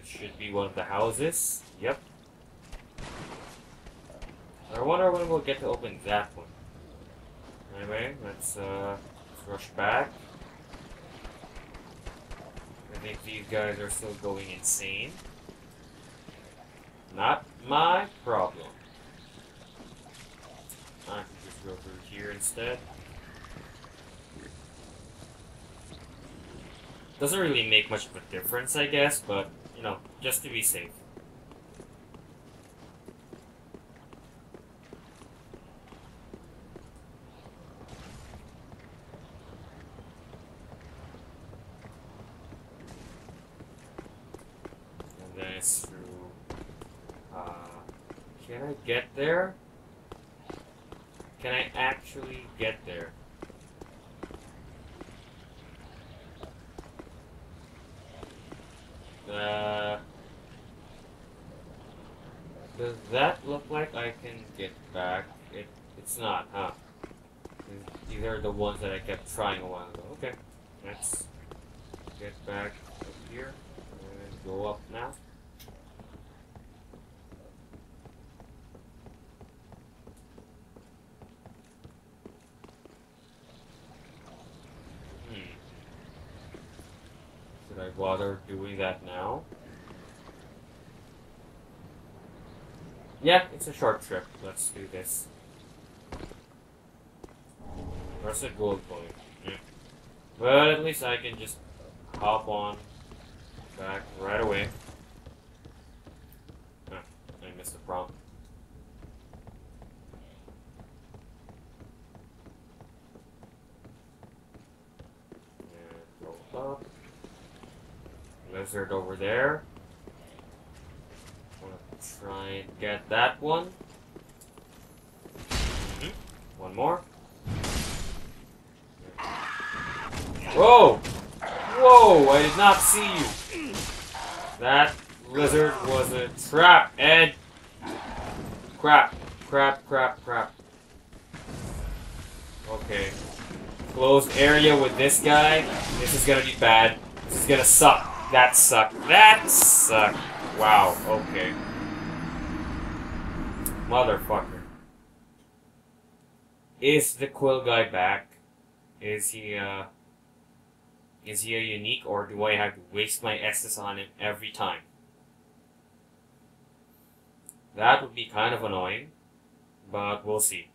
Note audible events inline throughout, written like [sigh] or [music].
This should be one of the houses. Yep. I wonder when we'll get to open that one. Anyway, let's, uh, let's rush back. I think these guys are still going insane. Not my problem. I can just go through here instead. Doesn't really make much of a difference, I guess, but, you know, just to be safe. Uh, can I get there? Can I actually get there? Uh, does that look like I can get back? It it's not, huh? These are the ones that I kept trying a while ago. Okay, let's get back up here and go up now. Hmm. Should I bother doing that now? Yeah, it's a short trip. Let's do this. Where's the gold coin? Yeah. But at least I can just hop on back right away. I missed the prompt. And go up. Lizard over there. Try and get that one. Mhm. One more. Whoa! Whoa! I did not see you. That lizard was a trap, Ed. Crap, crap, crap, crap. Okay. Closed area with this guy. This is gonna be bad. This is gonna suck. That sucked. That sucked. Wow, okay. Motherfucker. Is the quill guy back? Is he, uh... Is he a unique, or do I have to waste my S's on him every time? That would be kind of annoying, but we'll see.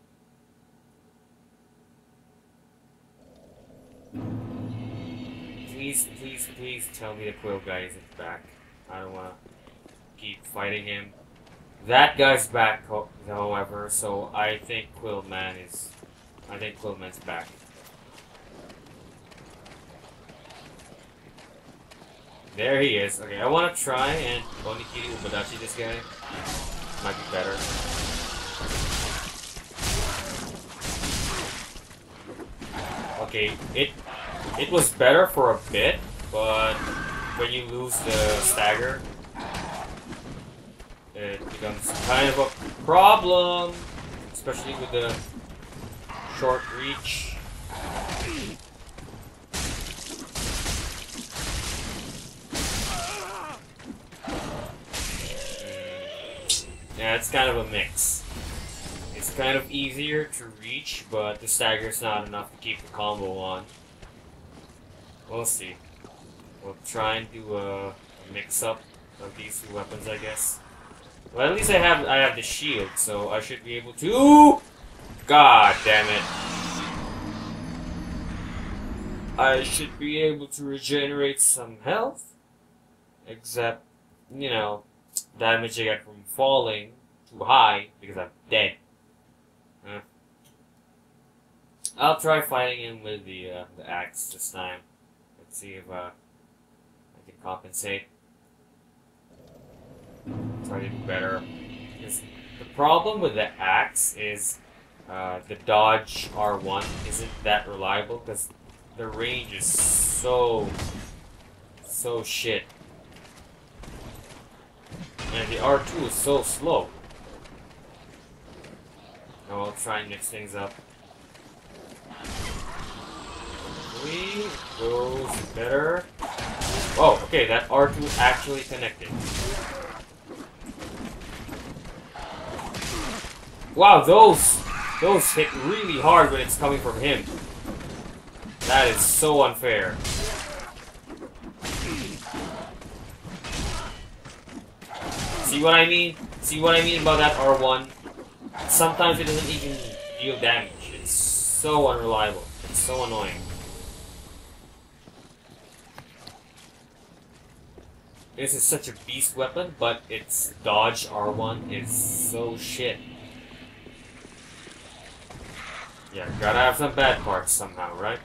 Please, please, please tell me the Quill guy isn't back. I don't want to keep fighting him. That guy's back, however, so I think Quillman is... I think Quillman's back. There he is. Okay, I want to try and Onikiri Ubadachi this guy. Might be better. Okay, it it was better for a bit, but when you lose the stagger, becomes kind of a problem, especially with the short reach. Yeah, it's kind of a mix. It's kind of easier to reach, but the stagger's not enough to keep the combo on. We'll see. We'll try and do a, a mix-up of these two weapons, I guess. Well, at least I have I have the shield, so I should be able to. God damn it! I should be able to regenerate some health, except, you know, damage I get from falling too high because I'm dead. Huh. I'll try fighting him with the uh, the axe this time. Let's see if uh, I can compensate. To do better. Because the problem with the axe is uh, the dodge R1 isn't that reliable because the range is so so shit. And the R2 is so slow. Now I'll try and mix things up. Three goes better. Oh, okay, that R2 actually connected. Wow, those those hit really hard when it's coming from him. That is so unfair. See what I mean? See what I mean about that R1? Sometimes it doesn't even deal damage. It's so unreliable. It's so annoying. This is such a beast weapon, but its dodge R1 is so shit. Yeah, gotta have some bad parts somehow, right?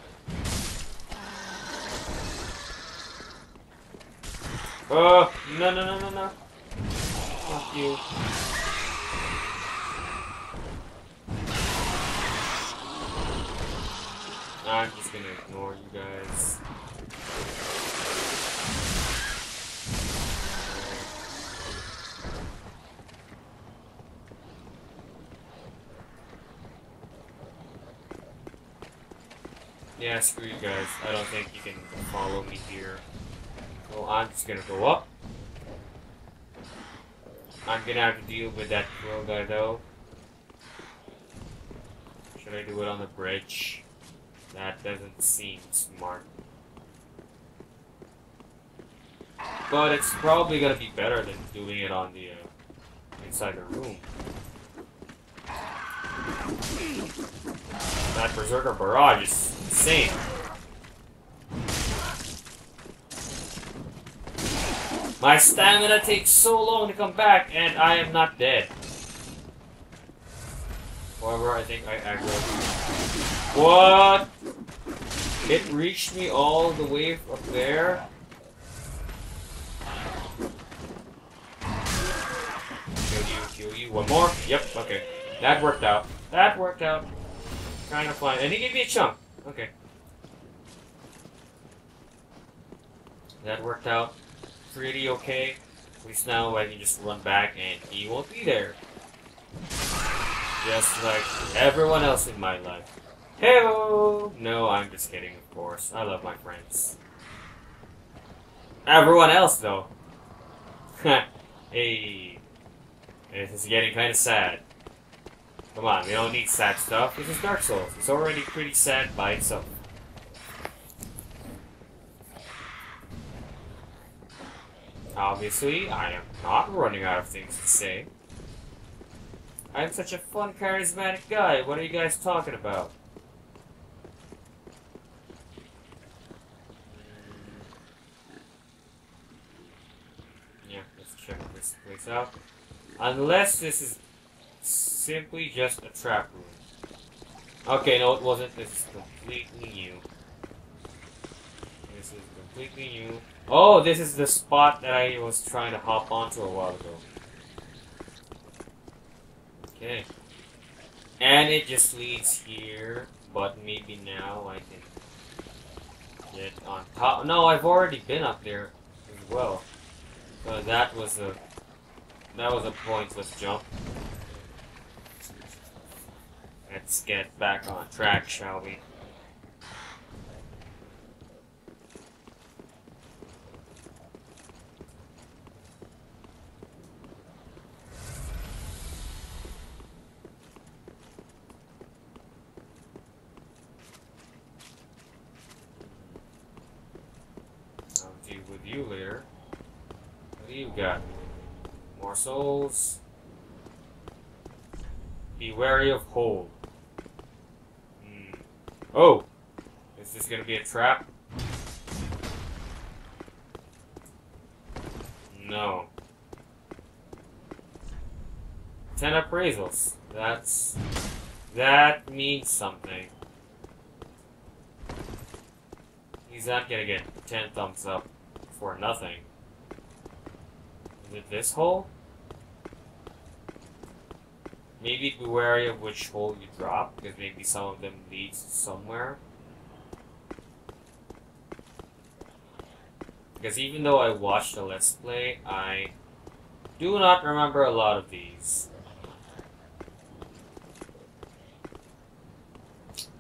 Oh, no, no, no, no, no. Fuck you. I'm just gonna ignore you guys. Yeah, screw you guys. I don't think you can follow me here. So I'm just gonna go up. I'm gonna have to deal with that crow guy though. Should I do it on the bridge? That doesn't seem smart. But it's probably gonna be better than doing it on the uh, inside the room. That Berserker Barrage is insane. My stamina takes so long to come back, and I am not dead. However, I think I aggroed. What? It reached me all the way up there? Kill you, kill you. One more? Yep, okay. That worked out. That worked out. Kind of fine. And he gave me a chunk. Okay. That worked out pretty okay. At least now I can just run back and he won't be there. Just like everyone else in my life. Hello! No, I'm just kidding, of course. I love my friends. Everyone else, though. [laughs] hey. This is getting kind of sad. Come on, we don't need sad stuff. This is Dark Souls. It's already pretty sad by itself. Obviously, I am not running out of things to say. I'm such a fun, charismatic guy. What are you guys talking about? Yeah, let's check this place out. Unless this is simply just a trap room. Okay, no it wasn't. This is completely new. Completely new. Oh, this is the spot that I was trying to hop onto a while ago. Okay. And it just leads here, but maybe now I can get on top. No, I've already been up there as well. So that was a that was a pointless jump. Let's get back on track, shall we? I'll deal with you later. What do you got? More souls. Be wary of hold. Hmm. Oh! Is this gonna be a trap? No. Ten appraisals. That's... That means something. He's not gonna get ten thumbs up for nothing. Is it this hole? Maybe be wary of which hole you drop, because maybe some of them leads somewhere. Because even though I watched the Let's Play, I do not remember a lot of these.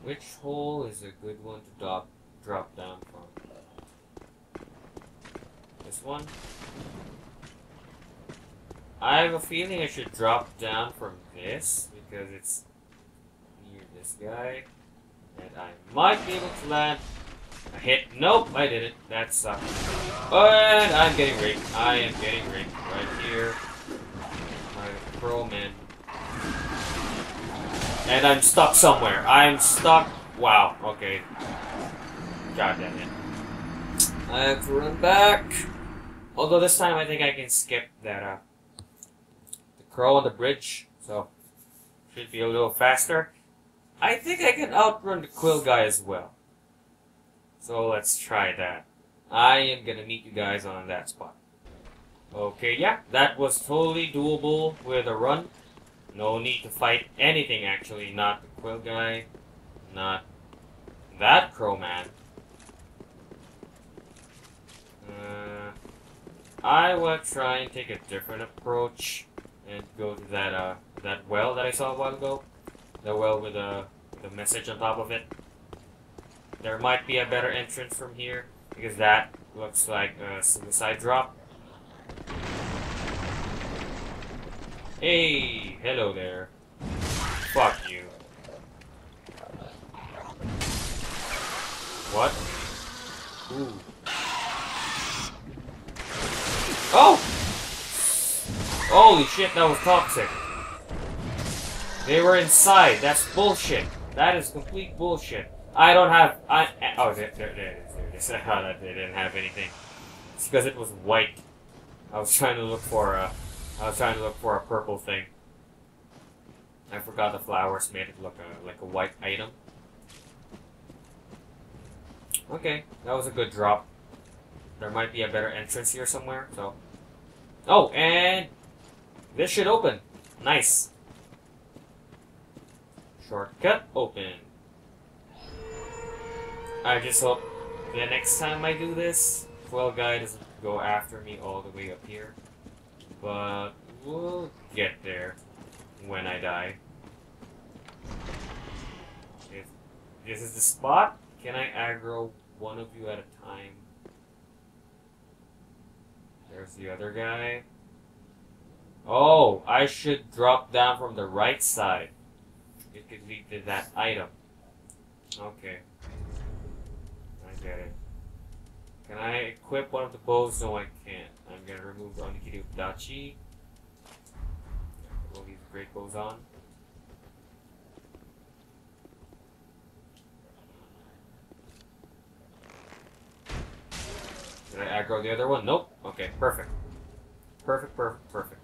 Which hole is a good one to drop drop down from? this one. I have a feeling I should drop down from this because it's near this guy. And I might be able to land a hit. Nope, I didn't. That sucked. But I'm getting rigged. I am getting rigged right here. By the man. And I'm stuck somewhere. I'm stuck. Wow, okay. God damn it. I have to run back. Although this time I think I can skip that, the crow on the bridge. So, should be a little faster. I think I can outrun the quill guy as well. So let's try that. I am gonna meet you guys on that spot. Okay, yeah, that was totally doable with a run. No need to fight anything actually, not the quill guy, not that crow man. Uh, I will try and take a different approach and go to that uh that well that I saw a while ago. The well with with a message on top of it. There might be a better entrance from here because that looks like a suicide drop. Hey, hello there. Fuck you. What? Ooh. Oh! Holy shit, that was toxic. They were inside. That's bullshit. That is complete bullshit. I don't have. I oh there there there. There it is. [laughs] They didn't have anything. It's because it was white. I was trying to look for a. I was trying to look for a purple thing. I forgot the flowers made it look a, like a white item. Okay, that was a good drop. There might be a better entrance here somewhere, so. Oh, and this should open. Nice. Shortcut open. I just hope the next time I do this, Quill Guy doesn't go after me all the way up here. But we'll get there when I die. If this is the spot, can I aggro one of you at a time? There's the other guy. Oh, I should drop down from the right side. It could lead to that item. Okay. I get it. Can I equip one of the bows? No, I can't. I'm gonna remove the Onikiri Dachi. Put all these great bows on. Did I aggro the other one? Nope. Okay, perfect. Perfect, perfect, perfect.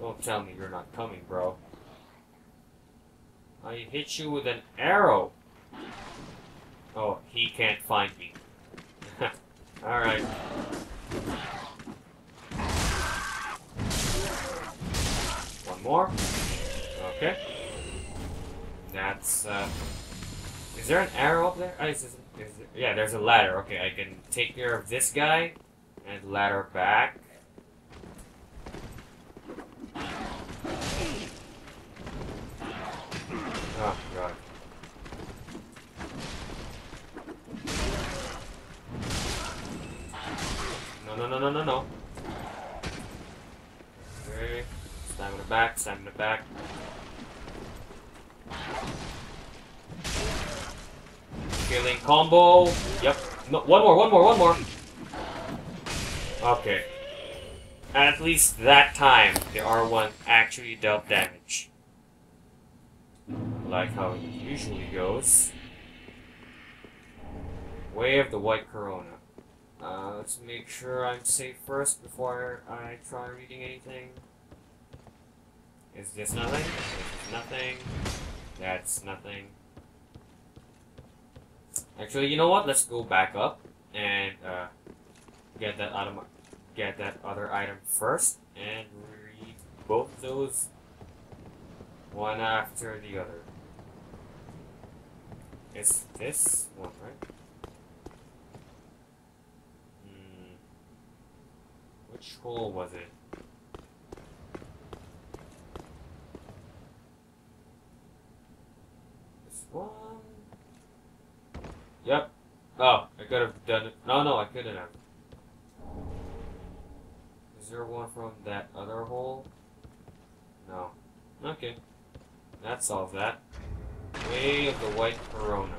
Don't tell me you're not coming, bro. I hit you with an arrow. Oh, he can't find me. [laughs] Alright. One more. Okay. That's, uh... Is there an arrow up there? Oh, is this, is there, yeah, there's a ladder. Okay, I can take care of this guy and ladder back. Oh, God. No, no, no, no. Okay. Stamina back, stamina back. Killing combo. Yep. No, one more, one more, one more. Okay. At least that time, the R1 actually dealt damage. Like how it usually goes. Way of the White Corona. Uh, let's make sure I'm safe first before I try reading anything. Is this nothing? Nothing. That's nothing. Actually, you know what? Let's go back up and uh, get that item, get that other item first, and read both those one after the other. It's this one, right? Hmm. Hole was it? This one? Yep. Oh, I could have done it. No, no, I couldn't have. Is there one from that other hole? No. Okay. That solves that. Way of the White Corona.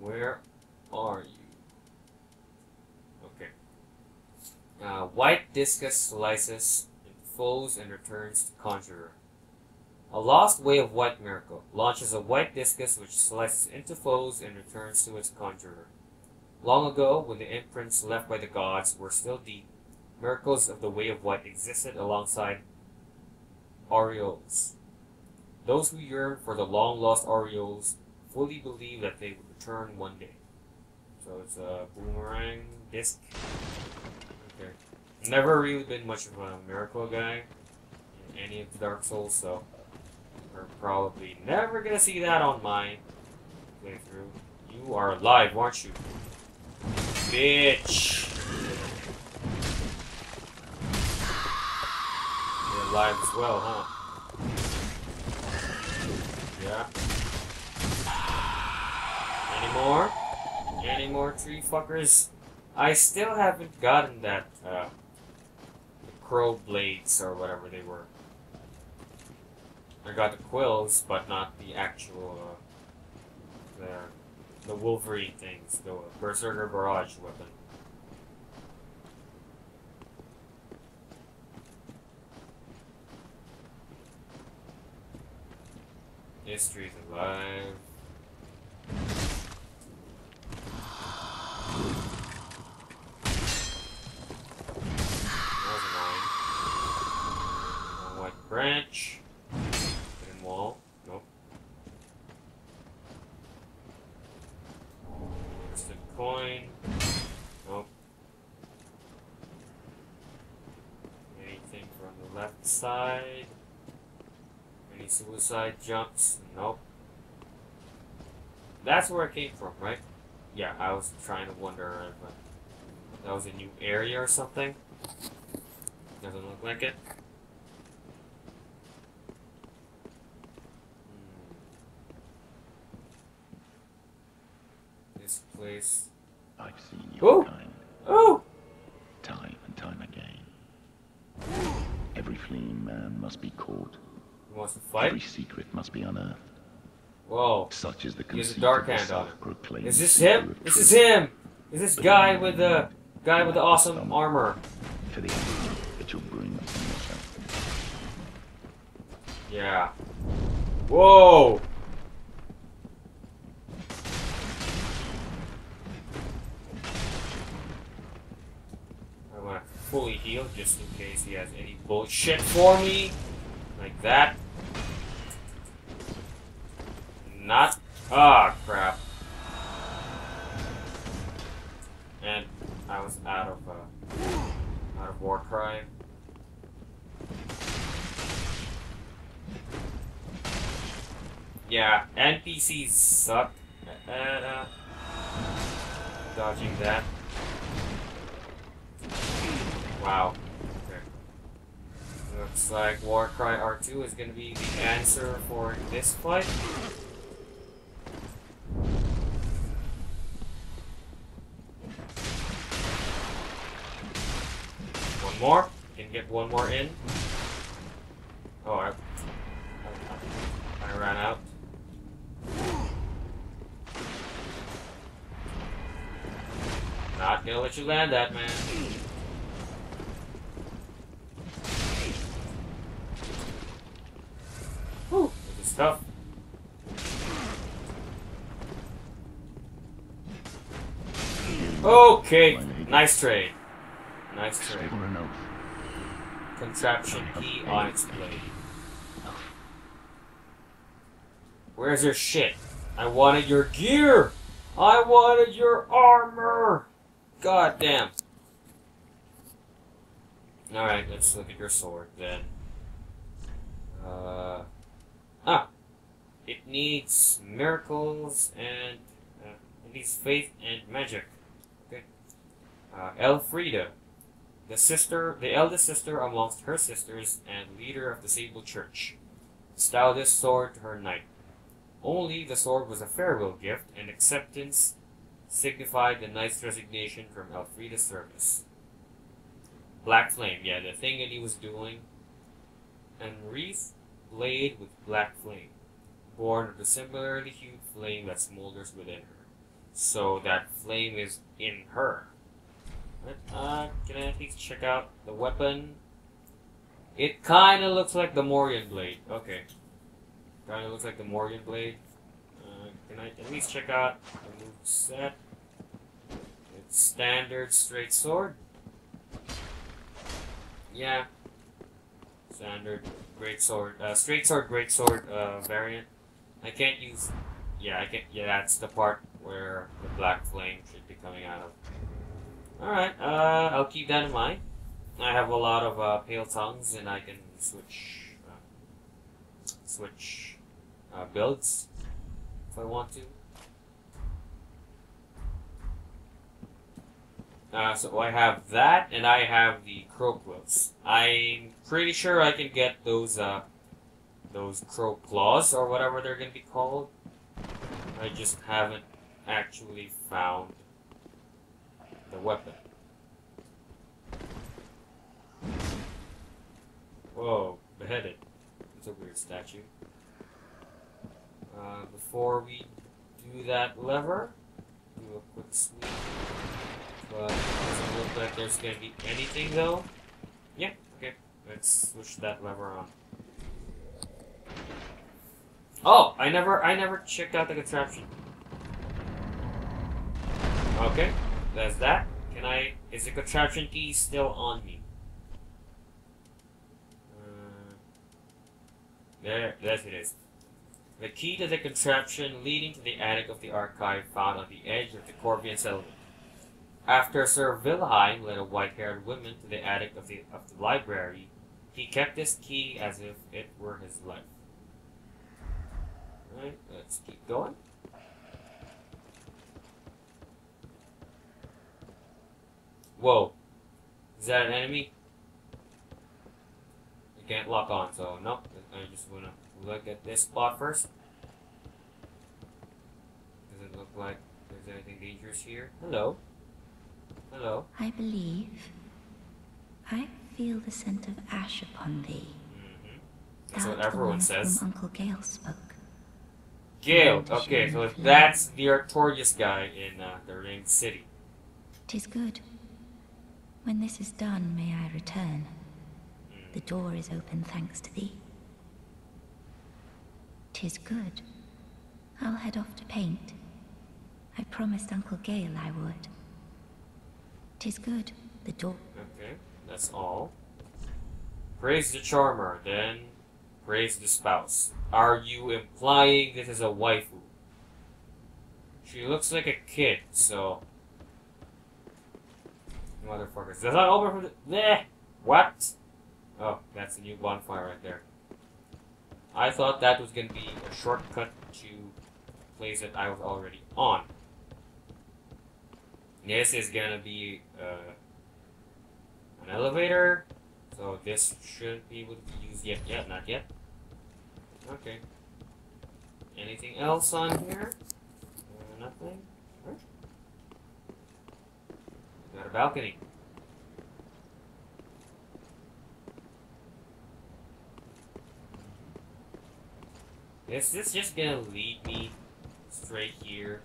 Where are you? Okay. Uh, white discus slices into foes and returns to conjurer. A lost way of white miracle launches a white discus which slices into foes and returns to its conjurer. Long ago, when the imprints left by the gods were still deep, miracles of the way of white existed alongside aureoles. Those who yearn for the long lost aureoles fully believe that they will return one day. So it's a boomerang disc. Okay. Never really been much of a miracle guy in any of the Dark Souls, so we're probably never gonna see that on my playthrough. You are alive, aren't you? Bitch! You're alive as well, huh? Yeah. Any more? Any more tree fuckers? I still haven't gotten that, uh, crow blades or whatever they were. I got the quills, but not the actual, uh, the, the Wolverine things, the Berserker Barrage weapon. History's alive. That was annoying. One white branch. Hidden wall. Nope. Instant coin. Nope. Anything from the left side? Any suicide jumps? Nope. That's where it came from, right? Yeah, I was trying to wonder if uh, that was a new area or something. Doesn't look like it. Hmm. I've seen your Oh! kind Oh! time and time again. Every fleeing man must be caught. He wants to Every secret must be unearthed. Whoa. Such is the a dark hand on him. Is this him? This is him! Is this guy with the guy with the awesome armor? For the that you'll bring yourself. Yeah. Whoa! I want to fully healed just in case he has any bullshit for me. Like that. Not. Ah, crap. And I was out of, uh, out of war Warcry. Yeah, NPCs suck at uh, dodging that. Wow. Okay. Looks like Warcry R2 is gonna be the answer for this fight. One more. Can get one more in. Oh, I, I, I ran out. Not gonna let you land that, man. Tough. Okay, nice trade. Nice trade. Contraption key on its blade. Where's your shit? I wanted your gear! I wanted your armor! God damn. Alright, let's look at your sword then. Uh. It needs miracles and. Uh, it needs faith and magic. Okay. Uh, Elfriede. The sister, the eldest sister amongst her sisters, and leader of the Sable Church. styled this sword to her knight. Only the sword was a farewell gift, and acceptance signified the knight's resignation from Elfriede's service. Black Flame, yeah, the thing that he was doing. And wreath blade with black flame, born of the similarly hued flame that smolders within her. So that flame is in her. Uh, can I at least check out the weapon? It kind of looks like the Morion Blade. Okay. Kind of looks like the Morion Blade. Uh, can I at least check out the move set? It's standard straight sword. Yeah. Standard great sword, uh, straight sword, great sword uh, variant. I can't use. Yeah, I can't... Yeah, that's the part where the black flame should be coming out of. Alright, uh, I'll keep that in mind. I have a lot of uh, pale tongues and I can switch uh, switch uh, builds if I want to. Uh, so I have that, and I have the crow quills. I'm pretty sure I can get those uh, those crow claws or whatever they're gonna be called. I just haven't actually found the weapon. Whoa, beheaded. It's a weird statue. Uh, before we do that lever, do a quick sweep. But doesn't look like there's gonna be anything though. Yeah, okay. Let's switch that lever on. Oh, I never I never checked out the contraption. Okay. There's that. Can I... Is the contraption key still on me? Uh, there, there it is. The key to the contraption leading to the attic of the archive found on the edge of the Corvian settlement. After Sir Vilhelm led a white-haired woman to the attic of the, of the library, he kept this key as if it were his life. Alright, let's keep going. Whoa. Is that an enemy? You can't lock on, so nope. I just wanna look at this spot first. Doesn't look like there's anything dangerous here. Hello. Hello. I believe. I feel the scent of ash upon thee. hmm That's what everyone says. Uncle Gael spoke. Gael. Okay, so if that's the Artorias guy in uh, the Ringed City. Tis good. When this is done, may I return. Mm. The door is open thanks to thee. Tis good. I'll head off to paint. I promised Uncle Gael I would. Tis good. The door. Okay, that's all. Praise the charmer, then praise the spouse. Are you implying this is a waifu? She looks like a kid, so. Motherfuckers. Does that open from the. Bleh! What? Oh, that's a new bonfire right there. I thought that was gonna be a shortcut to place that I was already on. This is gonna be uh, an elevator, so this shouldn't be able to be used yet. Yet, not yet. Okay. Anything else on here? Uh, nothing. Got a balcony. Is this just gonna lead me straight here?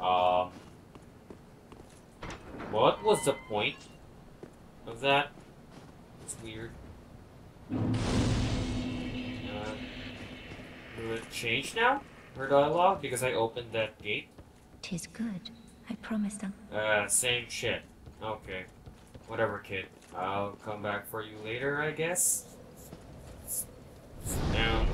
Um, what was the point of that? It's weird. Uh, will it change now? Her dialogue? Because I opened that gate? Tis good. I promised Uncle. Uh, same shit. Okay. Whatever, kid. I'll come back for you later, I guess? Sit down.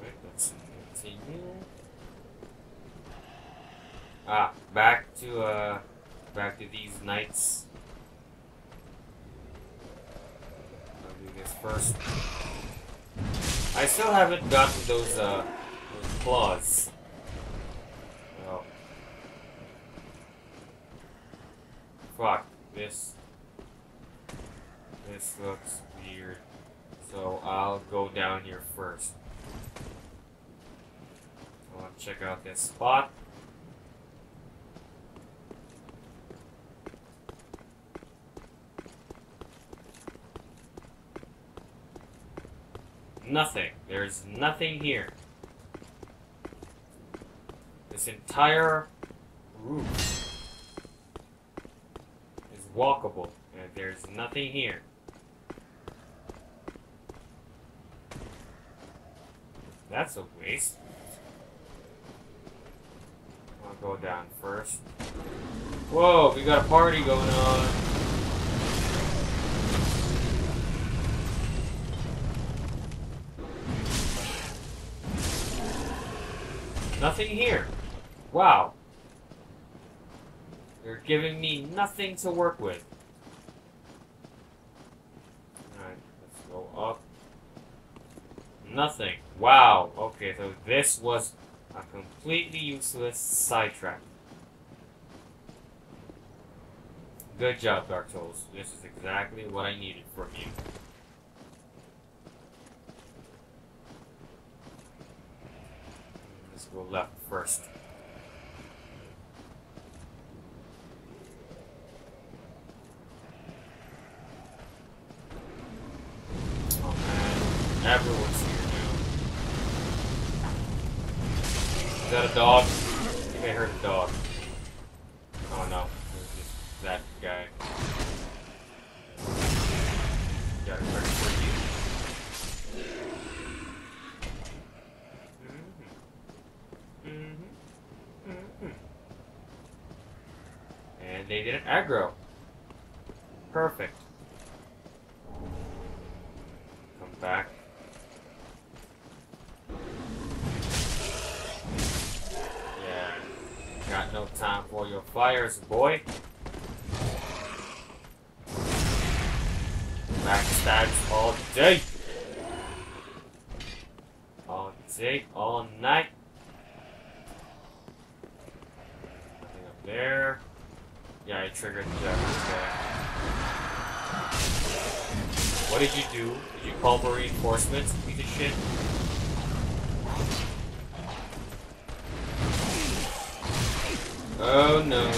Right, let's continue. Ah, back to, uh, back to these knights. I'll do this first. I still haven't gotten those, uh, those claws. Fuck. This. This looks weird. So I'll go down here first. I want to check out this spot. Nothing. There's nothing here. This entire roof is walkable, and there's nothing here. That's a waste. I'll go down first. Whoa, we got a party going on. Nothing here. Wow. You're giving me nothing to work with. Alright, let's go up. Nothing. Wow. Okay, so this was a completely useless sidetrack. Good job, Dark Souls. This is exactly what I needed from you. Let's go left first. Oh man, everyone's here now. Is that a dog? I think I heard a dog. Oh no, it was just that guy. Got a credit for you. Mhm. Mhm. Mhm. And they didn't aggro. Perfect. Come back. Yeah. Got no time for your fires, boy. Backstabs all day. All day, all night. Nothing up there. Yeah, I triggered the Japanese. What did you do? Did you call for reinforcements, piece of shit? Oh no.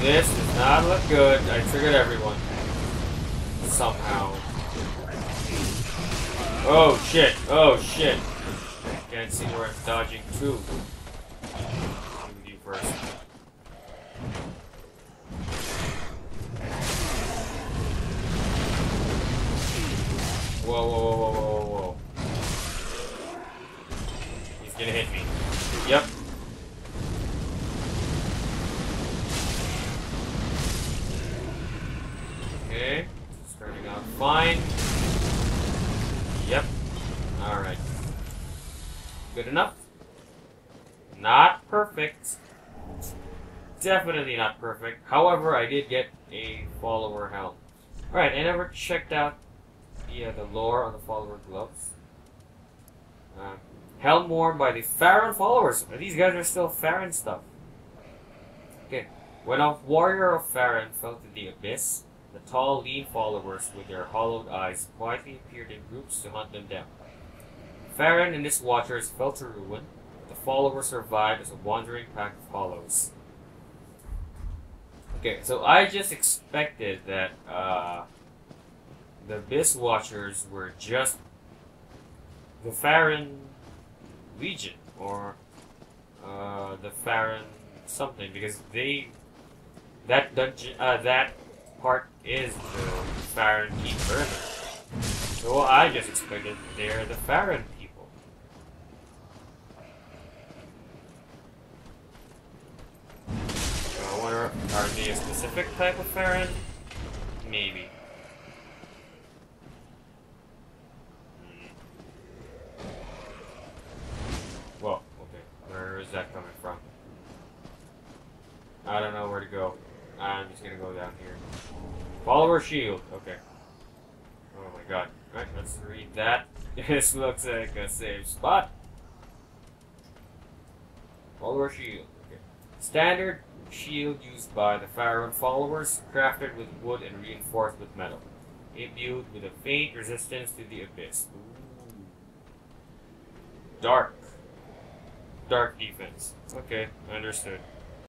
This does not look good. I triggered everyone. Somehow. Oh shit. Oh shit. Can't see where I'm dodging to. Yep. Alright. Good enough? Not perfect. Definitely not perfect. However, I did get a follower helm. Alright, I never checked out yeah, the lore on the follower gloves. Uh, helm worn by the Farron followers. These guys are still Farron stuff. Okay. When a warrior of Farron fell to the abyss, the tall, lean followers with their hollowed eyes quietly appeared in groups to hunt them down. Farron and his watchers fell to ruin. but The followers survived as a wandering pack of hollows. Okay, so I just expected that uh, the Abyss Watchers were just the Farron Legion or uh, the Farron something because they that dungeon uh, that part is the Farron Keep Burner. So I just expected they're the Farron people. So I wonder, are they a specific type of Farron? Maybe. Well, okay. Where is that coming from? I don't know where to go. I'm just gonna go down here. Shield. Okay. Oh my god. Alright, let's read that. [laughs] this looks like a safe spot. Follower shield. Okay. Standard Shield used by the Farron followers, crafted with wood and reinforced with metal. Imbued with a faint resistance to the abyss. Ooh. Dark. Dark defense. Okay, understood.